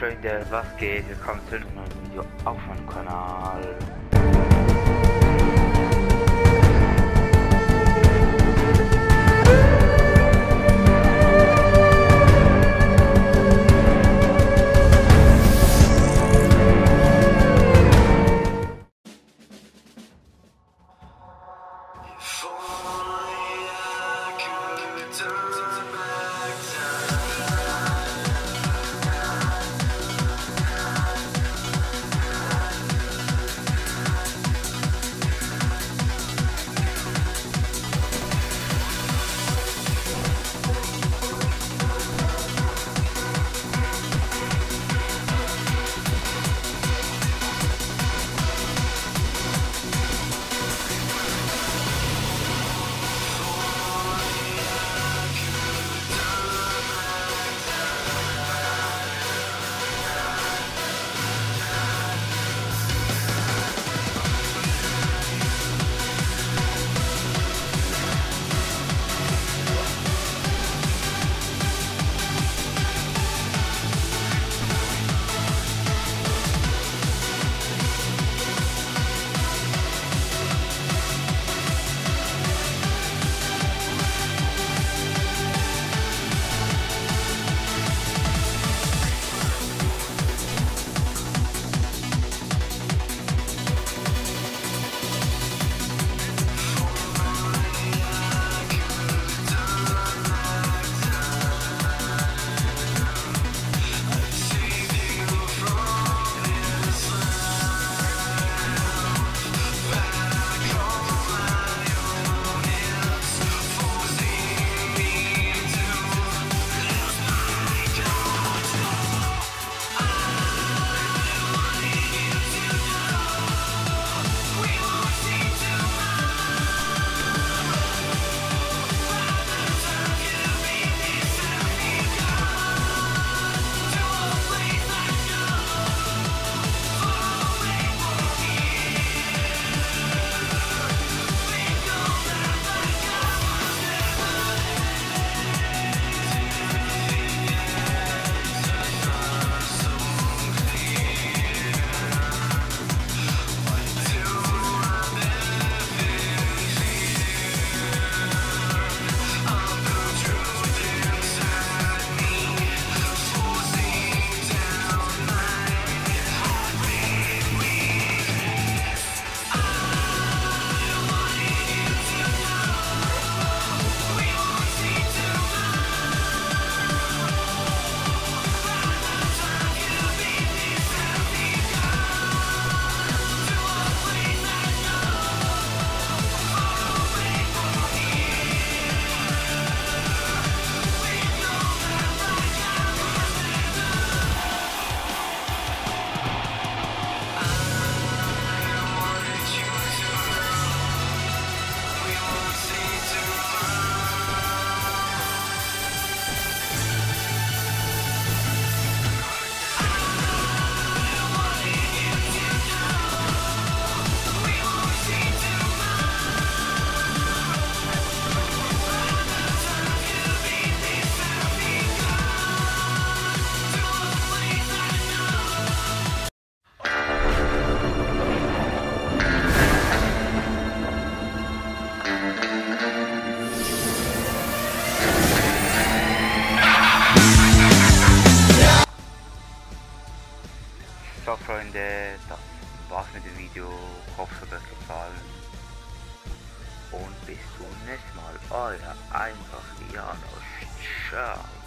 Leute, was geht? Willkommen zu einem neuen Video auf meinem Kanal. So Freunde, das war's mit dem Video. Hoffe es hat euch gefallen. Und bis zum nächsten Mal. Euer einfach Janos. Ciao.